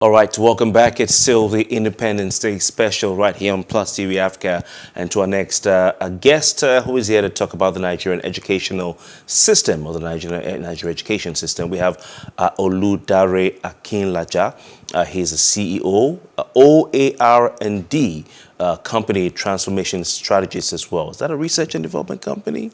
All right, welcome back. It's still the Independence Day special right here on Plus TV Africa. And to our next uh, guest uh, who is here to talk about the Nigerian educational system or the Nigerian, uh, Nigerian education system, we have uh, Oludare Akinlaja. Uh, he's the CEO, uh, OAR&D uh, company transformation strategist as well. Is that a research and development company?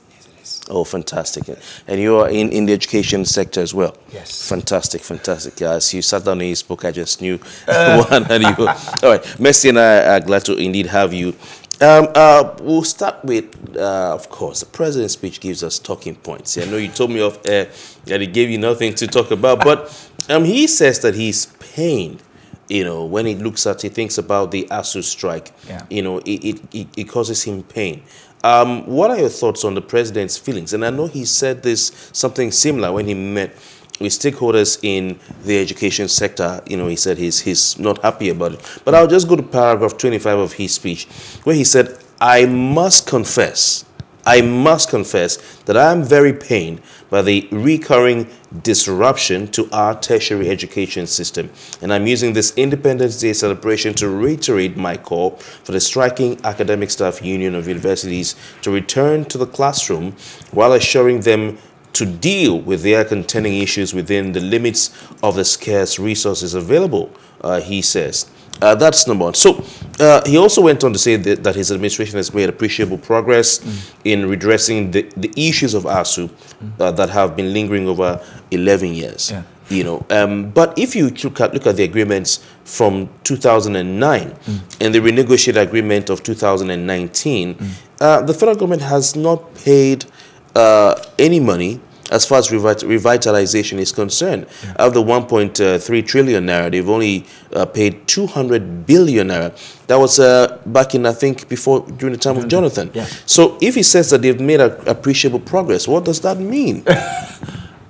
Oh, fantastic. And you are in, in the education sector as well? Yes. Fantastic, fantastic. As you sat down in his book, I just knew uh. one. And you, all right, Mercy and I are glad to indeed have you. Um, uh, we'll start with, uh, of course, the president's speech gives us talking points. I know you told me off air that he gave you nothing to talk about, but um, he says that he's pained you know, when he looks at, he thinks about the ASUU strike, yeah. you know, it, it, it, causes him pain. Um, what are your thoughts on the president's feelings? And I know he said this something similar when he met with stakeholders in the education sector. You know, he said he's, he's not happy about it. But I'll just go to paragraph 25 of his speech, where he said, I must confess, I must confess that I am very pained by the recurring disruption to our tertiary education system. And I'm using this Independence Day celebration to reiterate my call for the striking academic staff union of universities to return to the classroom while assuring them to deal with their contending issues within the limits of the scarce resources available, uh, he says. Uh, that's number one. So uh, he also went on to say that, that, his administration has made appreciable progress mm. in redressing the, the issues of ASUU mm. uh, that have been lingering over 11 years. Yeah. You know, um, but if you look at, look at the agreements from 2009 mm. and the renegotiated agreement of 2019, mm. uh, the federal government has not paid uh, any money as far as revitalization is concerned. Yeah. Of the 1.3 trillion naira, they've only uh, paid 200 billion naira. That was uh, back in, I think, before, during the time of Jonathan. Yeah. So if he says that they've made a, appreciable progress, what does that mean?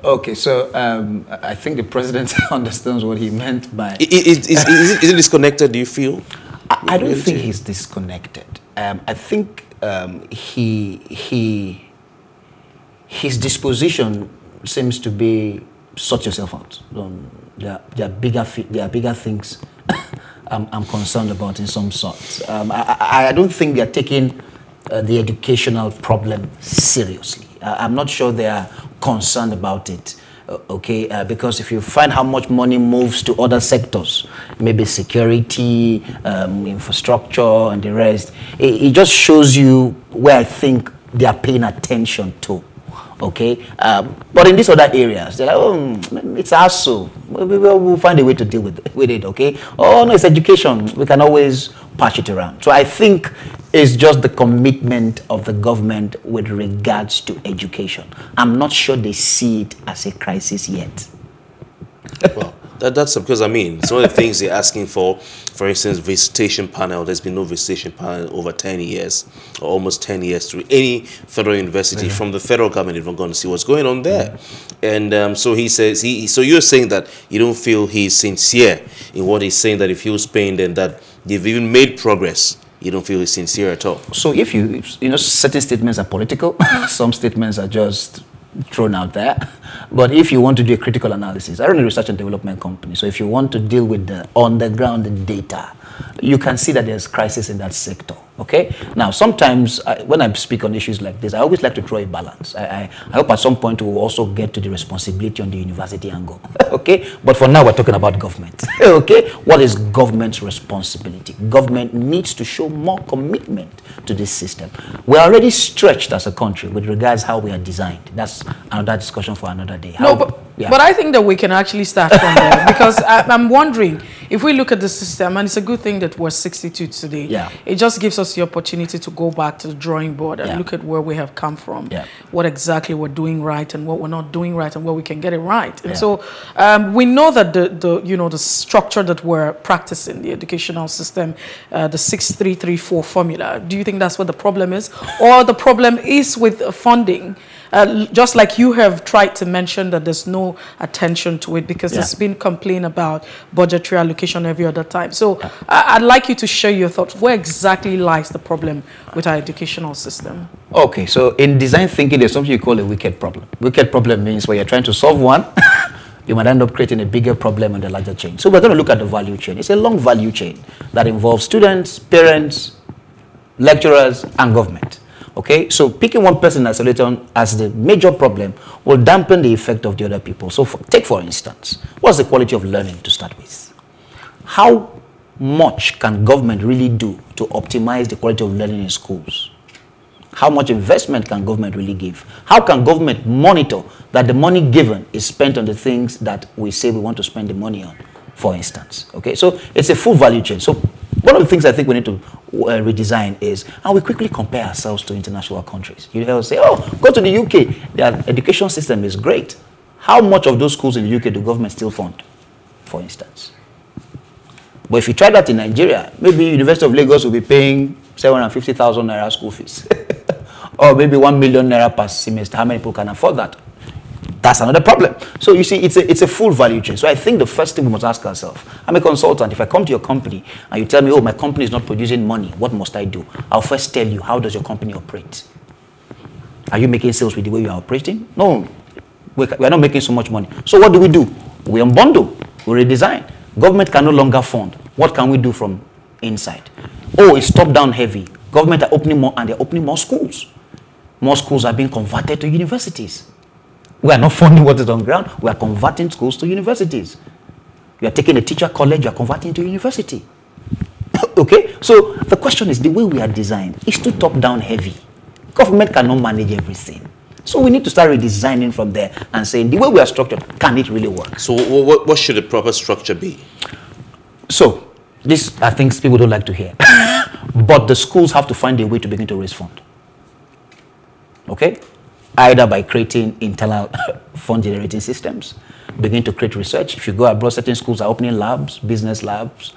Okay, so um, I think the president understands what he meant by. Is, is, is, is, it, is it disconnected, do you feel? I, I don't think he's disconnected. Um, I think um, he, he his disposition seems to be sort yourself out. Um, there, are, there, are bigger, there are bigger things I'm, I'm concerned about in some sort. Um, I, I, I, don't think they're taking uh, the educational problem seriously. I, am not sure they are concerned about it. Uh, okay, uh, because if you find how much money moves to other sectors, maybe security, um, infrastructure, and the rest, it, it just shows you where I think they are paying attention to okay? Um, but in these other areas, they're like, oh, it's ASUU. We, will find a way to deal with, with it, okay? Oh, no, it's education. We can always patch it around. So I think it's just the commitment of the government with regards to education. I'm not sure they see it as a crisis yet. That, that's because, I mean, some of the things they're asking for, for instance, visitation panel, there's been no visitation panel over 10 years, or almost 10 years, to any federal university from the federal government even going to see what's going on there. And um, so he says, he, so you're saying that you don't feel he's sincere in what he's saying, that if he feels pain and that they've even made progress you don't feel he's sincere at all. So if you, you know, certain statements are political, some statements are just thrown out there. But if you want to do a critical analysis, I run a research and development company. So if you want to deal with the on-the-ground data, you can see that there's crisis in that sector. Okay. Now, sometimes I, when I speak on issues like this, I always like to draw a balance. I, I, I hope at some point we'll also get to the responsibility on the university angle. okay. But for now, we're talking about government. okay. What is government's responsibility? Government needs to show more commitment to this system. We're already stretched as a country with regards how we are designed. That's another discussion for another day. How, no, but, yeah. but I think that we can actually start from there because I, I'm wondering if we look at the system, and it's a good thing that we're 62 today. Yeah. It just gives us us the opportunity to go back to the drawing board and yeah. look at where we have come from, yeah. what exactly we're doing right and what we're not doing right and where we can get it right. And yeah. so um, we know that the, the, you know, the structure that we're practicing, the educational system, uh, the 6334 formula, do you think that's what the problem is? Or the problem is with funding? Uh, just like you have tried to mention that there's no attention to it because yeah. there's been complaint about budgetary allocation every other time. So yeah. I, would like you to share your thoughts. Where exactly lies the problem with our educational system? Okay, so in design thinking, there's something you call a wicked problem. Wicked problem means when you're trying to solve one, you might end up creating a bigger problem on the larger chain. So we're going to look at the value chain. It's a long value chain that involves students, parents, lecturers, and government. Okay, so picking one person isolated as the major problem will dampen the effect of the other people. So for, take for instance, what's the quality of learning to start with? How much can government really do to optimize the quality of learning in schools? How much investment can government really give? How can government monitor that the money given is spent on the things that we say we want to spend the money on, for instance? Okay, so it's a full value chain. So one of the things I think we need to Uh, redesign is, and we quickly compare ourselves to international countries. You hear say, oh, go to the UK, their education system is great. How much of those schools in the UK do government still fund, for instance? But if you try that in Nigeria, maybe University of Lagos will be paying 750,000 naira school fees. or maybe 1 million naira per semester. How many people can afford that? That's another problem. So you see, it's a, it's a full value chain. So I think the first thing we must ask ourselves, I'm a consultant. If I come to your company and you tell me, oh, my company is not producing money, what must I do? I'll first tell you, how does your company operate? Are you making sales with the way you are operating? No, we are not making so much money. So what do we do? We unbundle, we redesign. Government can no longer fund. What can we do from inside? Oh, it's top-down heavy. Government are opening more and they're opening more schools. More schools are being converted to universities. We are not funding what is on ground. We are converting schools to universities. You are taking a teacher college, you are converting to university. okay? So the question is the way we are designed is too top-down heavy. Government cannot manage everything. So we need to start redesigning from there and saying the way we are structured, can it really work? So what, what should the proper structure be? So this are things people don't like to hear. but the schools have to find a way to begin to raise fund. Okay? Either by creating internal fund generating systems, begin to create research. If you go abroad, certain schools are opening labs, business labs.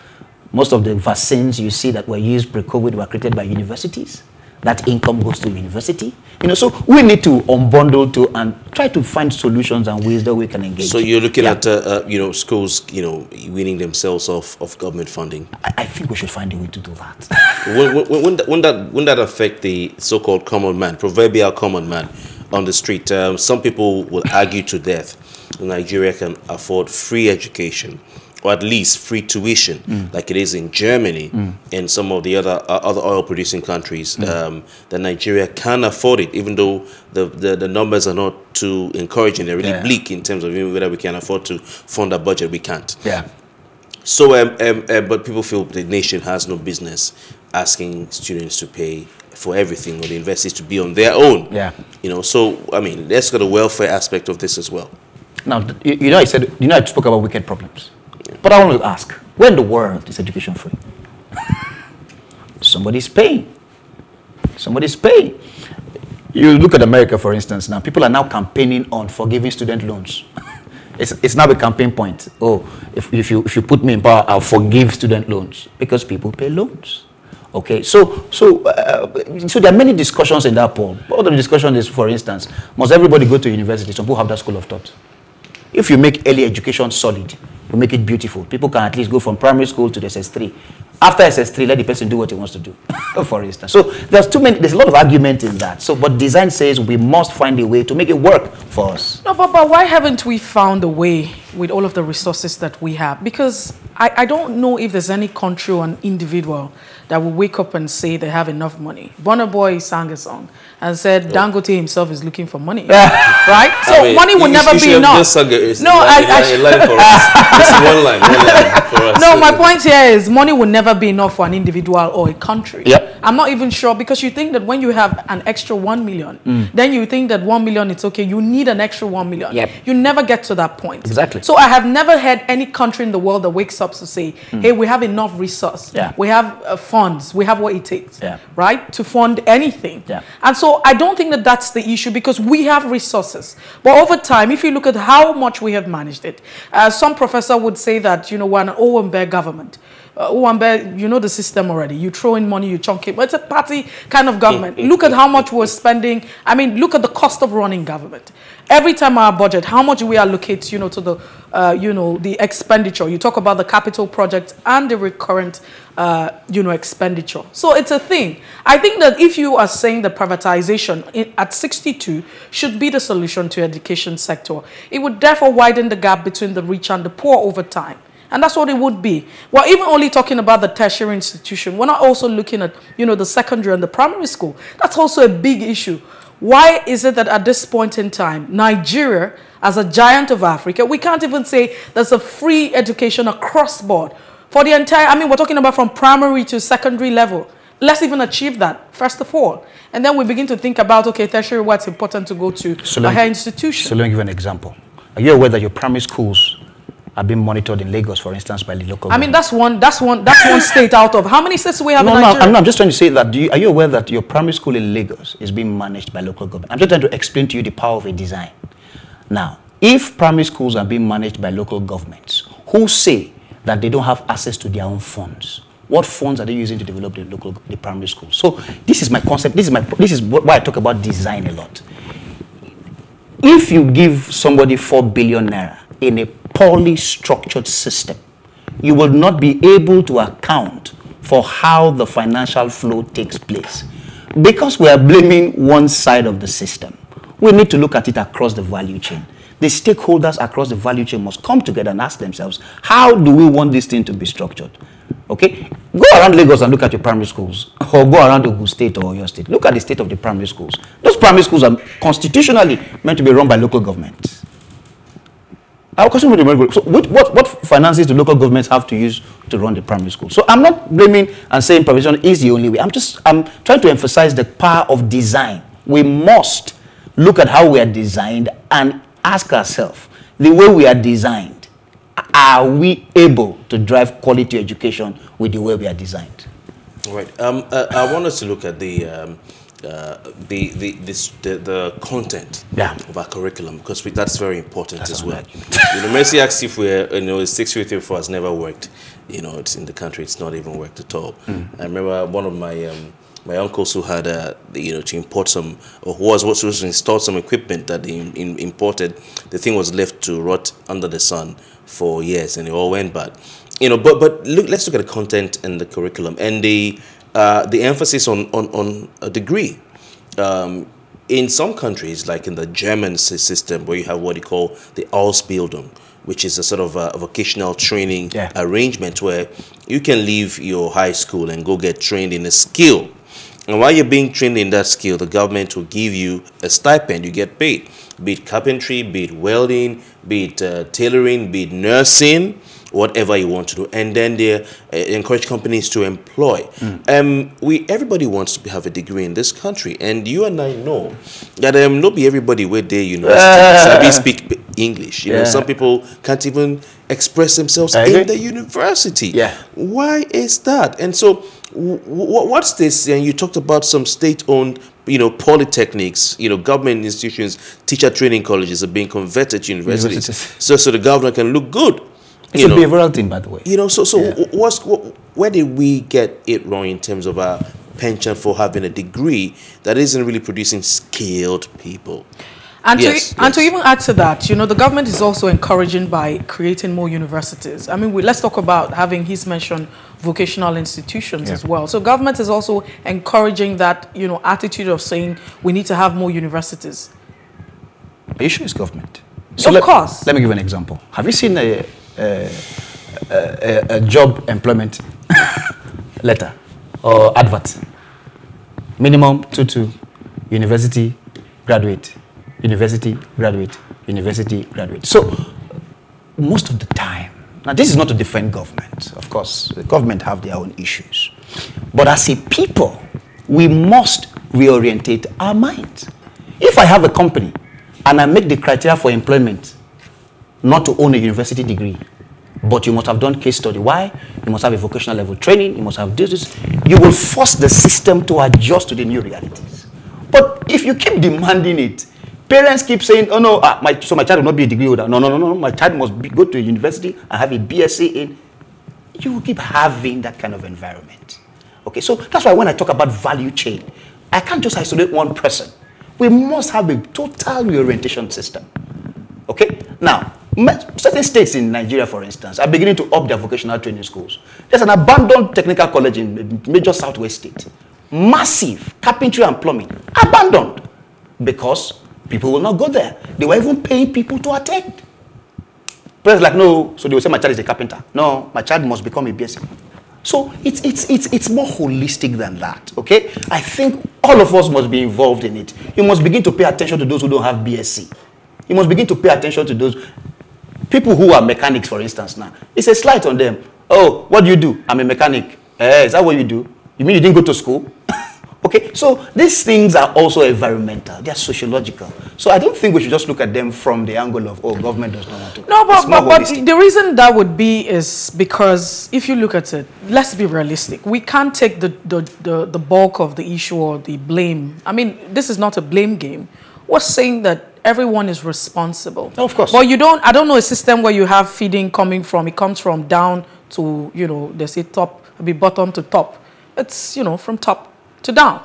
Most of the vaccines you see that were used pre-COVID were created by universities that income goes to university. You know, so we need to unbundle to and try to find solutions and ways that we can engage. So you're looking yeah. at, uh, uh, you know, schools, you know, winning themselves off of government funding. I, I, think we should find a way to do that. when, when, when, that, when, that, when that affect the so-called common man, proverbial common man on the street? Um, some people will argue to death Nigeria can afford free education or at least free tuition, mm. like it is in Germany mm. and some of the other uh, other oil producing countries. Mm. Um, that Nigeria can afford it, even though the, the, the, numbers are not too encouraging. They're really yeah. bleak in terms of whether we can afford to fund a budget. We can't. Yeah. So, um, um, uh, but people feel the nation has no business asking students to pay for everything or the investors to be on their own. Yeah. You know, so I mean, let's got a welfare aspect of this as well. Now, you know, I said, you know, I spoke about wicked problems. But I want to ask, where in the world is education free? Somebody's paying. Somebody's paying. You look at America, for instance, now people are now campaigning on forgiving student loans. it's, it's now a campaign point. Oh, if, if, you, if you put me in power, I'll forgive student loans because people pay loans. Okay, so so uh, so there are many discussions in that poll. One of the discussion is, for instance, must everybody go to university? Some people have that school of thought. If you make early education solid, you make it beautiful. People can at least go from primary school to the SS3. After SS3, let the person do what he wants to do, for instance. So there's too many, there's a lot of argument in that. So, but design says we must find a way to make it work for us. No, but, but why haven't we found a way with all of the resources that we have? Because I, I don't know if there's any country or an individual that will wake up and say they have enough money. Burna Boy sang a song and said. Dangote himself is looking for money. right? So I mean, money will never be enough. no, I, I, line for us. one line, one line for us. No, my point here is money will never be enough for an individual or a country. Yep. I'm not even sure because you think that when you have an extra 1 million, mm. then you think that 1 million it's okay. You need an extra 1 million. Yep. You never get to that point. Exactly. So I have never had any country in the world that wakes up to say, mm. hey, we have enough resource. Yeah. We have uh, funds. We have what it takes. Yeah. Right? To fund anything. Yeah. And so I don't think that that's the issue because we have resources. But over time, if you look at how much we have managed it, uh, some professor would say that, you know, we're an Owambe government. Uh, Owambe, you know the system already. You throw in money, you chunk it But it's a party kind of government. look at how much we're spending. I mean, look at the cost of running government. Every time our budget, how much we allocate, you know, to the, uh, you know, the expenditure. You talk about the capital project and the recurrent, uh, you know, expenditure. So it's a thing. I think that if you are saying that privatization at 62 should be the solution to education sector, it would therefore widen the gap between the rich and the poor over time. And that's what it would be. We're even only talking about the tertiary institution. We're not also looking at, you know, the secondary and the primary school. That's also a big issue. Why is it that at this point in time, Nigeria, as a giant of Africa, we can't even say there's a free education across board for the entire, I mean, we're talking about from primary to secondary level. Let's even achieve that, first of all. And then we begin to think about, okay, tertiary, what's important to go to so a higher institution. So let me give you an example. Are you aware that your primary schools are being monitored in Lagos, for instance, by the local. I mean, that's one. That's one. That's one state out of how many states we have no, in Nigeria? No, I'm, I'm just trying to say that. You, are you aware that your primary school in Lagos is being managed by local government? I'm just trying to explain to you the power of a design. Now, if primary schools are being managed by local governments, who say that they don't have access to their own funds? What funds are they using to develop the local the primary school? So this is my concept. This is my this is why I talk about design a lot. If you give somebody four billion naira in a poorly structured system, you will not be able to account for how the financial flow takes place. Because we are blaming one side of the system, we need to look at it across the value chain. The stakeholders across the value chain must come together and ask themselves, how do we want this thing to be structured? Okay? Go around Lagos and look at your primary schools, or go around Ogun State or your state. Look at the state of the primary schools. Those primary schools are constitutionally meant to be run by local governments. Our question would be so what, what, what finances do local governments have to use to run the primary school? So I'm not blaming and saying provision is the only way. I'm just I'm trying to emphasize the power of design. We must look at how we are designed and ask ourselves, the way we are designed, are we able to drive quality education with the way we are designed? All right. Um, uh, I want us to look at the um, uh, the, the, this, the, the content yeah. of our curriculum because we, that's very important that's as well. you know, Mercy asked if we're, you know, 6334 has never worked. You know, it's in the country, it's not even worked at all. Mm. I remember one of my um, my uncles who had, uh, you know, to import some, or who was, was to install some equipment that they in, imported. The thing was left to rot under the sun for years and it all went bad. You know, but, but look, let's look at the content and the curriculum and the, uh, the emphasis on, on, on a degree. Um, in some countries, like in the German system, where you have what you call the Ausbildung, which is a sort of a vocational training yeah. arrangement where you can leave your high school and go get trained in a skill. And while you're being trained in that skill, the government will give you a stipend. You get paid, be it carpentry, be it welding, be it uh, tailoring, be it nursing, whatever you want to do, and then they uh, encourage companies to employ. Mm. Um, we everybody wants to have a degree in this country, and you and I know that um, not be everybody where they university uh, speak English. You yeah. know, some people can't even express themselves in the university. Yeah, why is that? And so, what's this? And you talked about some state-owned you know, polytechnics, you know, government institutions, teacher training colleges are being converted to universities, universities. so so the governor can look good. It's you a know, behavioral thing, by the way. You know, so so yeah. what's what, where did we get it wrong in terms of our penchant for having a degree that isn't really producing skilled people? And, yes, to, yes. and to even add to that, you know, the government is also encouraging by creating more universities. I mean, we, let's talk about having, he's mentioned vocational institutions yeah. as well. So government is also encouraging that, you know, attitude of saying we need to have more universities. The issue is government. So of let, course. Let me give an example. Have you seen a, a, job employment letter or advert. Minimum two two, university graduate, university graduate, university graduate. So most of the time, now this is not to defend government. Of course, the government have their own issues. But as a people, we must reorientate our minds. If I have a company and I make the criteria for employment not to own a university degree, but you must have done case study. Why? You must have a vocational level training. You must have this. You will force the system to adjust to the new realities. But if you keep demanding it, parents keep saying, "Oh no, ah, my, so my child will not be a degree holder." No, no, no, no. My child must be, go to a university and have a BSc in. You will keep having that kind of environment. Okay, so that's why when I talk about value chain, I can't just isolate one person. We must have a total reorientation system. Okay, now certain states in Nigeria, for instance, are beginning to up their vocational training schools. There's an abandoned technical college in major southwest state. Massive carpentry and plumbing, abandoned because people will not go there. They were even paying people to attend. Parents like, no, so they will say my child is a carpenter. No, my child must become a BSc. So it's, it's, it's, it's more holistic than that, okay? I think all of us must be involved in it. You must begin to pay attention to those who don't have BSc. You must begin to pay attention to those people who are mechanics, for instance, now. It's a slight on them. Oh, what do you do? I'm a mechanic. Eh, is that what you do? You mean you didn't go to school? Okay, so these things are also environmental, they are sociological. So I don't think we should just look at them from the angle of, oh, government does not want to. No, but, but, but the reason that would be is because if you look at it, let's be realistic. We can't take the, the, the, the bulk of the issue or the blame. I mean, this is not a blame game. We're saying that everyone is responsible. of course. But you don't, I don't know a system where you have feeding coming from, it comes from down to, you know, they say top, be bottom to top. It's, you know, from top to down,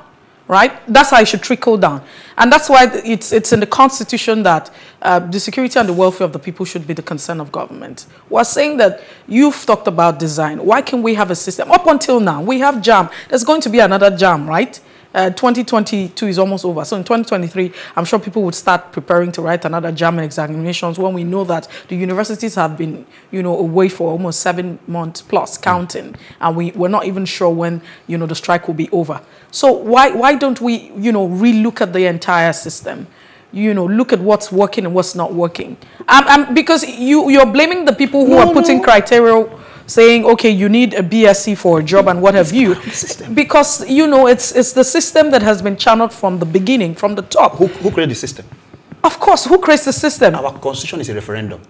right? That's how it should trickle down. And that's why it's, it's in the Constitution that uh, the security and the welfare of the people should be the concern of government. We're saying that you've talked about design. Why can we have a system? Up until now, we have JAMB. There's going to be another JAMB, right? Uh, 2022 is almost over. So in 2023, I'm sure people would start preparing to write another JAMB examinations when we know that the universities have been, you know, away for almost seven months plus counting. And we, we're not even sure when, you know, the strike will be over. So why, why don't we, you know, relook at the entire system? you know, look at what's working and what's not working. Um, um, because you, you're blaming the people who no, are putting no. criteria saying, okay, you need a BSc for a job and what have you. Because, you know, it's, it's the system that has been channeled from the beginning, from the top. Who, who created the system? Of course, who creates the system? Our constitution is a referendum.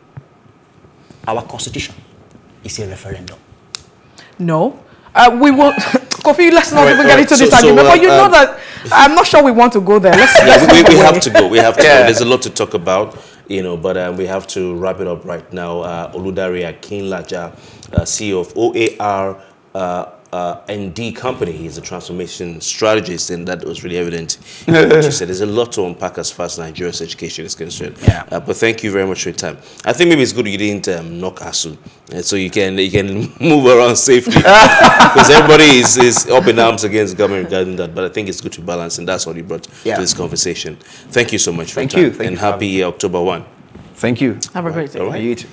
Our constitution is a referendum. No. Uh, we will, Kofi, let's not right, even get into so, this argument. Uh, but you um, know that I'm not sure we want to go there. Let's, yeah, let's we, we have to go. We have to yeah. go. There's a lot to talk about, you know, but um, we have to wrap it up right now. Uh, Oludare Akinlaja uh, CEO of OAR uh, uh, ND company. He's a transformation strategist, and that was really evident in what you said. There's a lot to unpack as far as Nigeria's education is concerned. Yeah. Uh, but thank you very much for your time. I think maybe it's good you didn't um, knock ASUU, uh, so you can you can move around safely because everybody is, is up in arms against government regarding that. But I think it's good to balance, and that's what you brought yeah. to this conversation. Thank you so much for thank your time, you. Thank and you happy October 1. Thank you. Have a great day. All right.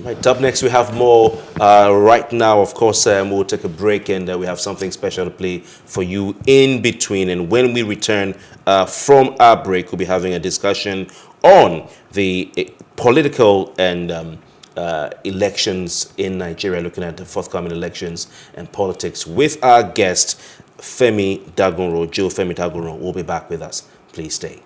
Right, up next we have more. Uh, right now, of course, um, we'll take a break and uh, we have something special to play for you in between. And when we return uh, from our break, we'll be having a discussion on the uh, political and um, uh, elections in Nigeria, looking at the forthcoming elections and politics with our guest, Femi Dagunro. Joe Femi Dagunro will be back with us. Please stay.